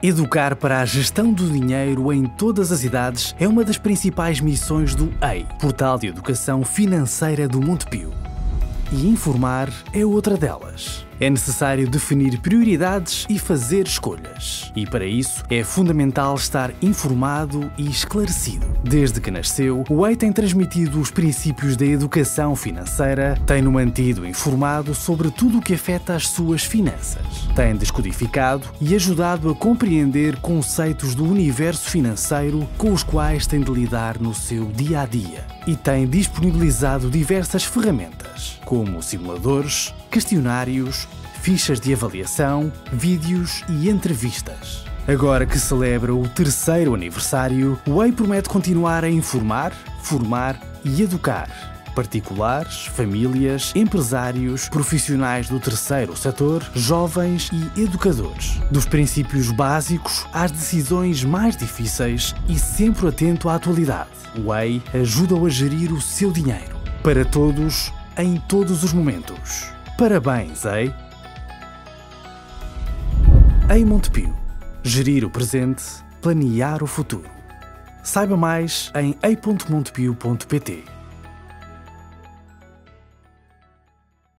Educar para a gestão do dinheiro em todas as idades é uma das principais missões do EI, Portal de Educação Financeira do Montepio. E informar é outra delas. É necessário definir prioridades e fazer escolhas. E para isso é fundamental estar informado e esclarecido. Desde que nasceu, o EI tem transmitido os princípios da educação financeira, tem-no mantido informado sobre tudo o que afeta as suas finanças, tem descodificado e ajudado a compreender conceitos do universo financeiro com os quais tem de lidar no seu dia a dia e tem disponibilizado diversas ferramentas, como simuladores, questionários, fichas de avaliação, vídeos e entrevistas. Agora que celebra o terceiro aniversário, o EI promete continuar a informar, formar e educar particulares, famílias, empresários, profissionais do terceiro setor, jovens e educadores. Dos princípios básicos às decisões mais difíceis e sempre atento à atualidade. O EI ajuda-o a gerir o seu dinheiro. Para todos, em todos os momentos. Parabéns, EI! Em Montepio. Gerir o presente, planear o futuro. Saiba mais em ei.montepio.pt.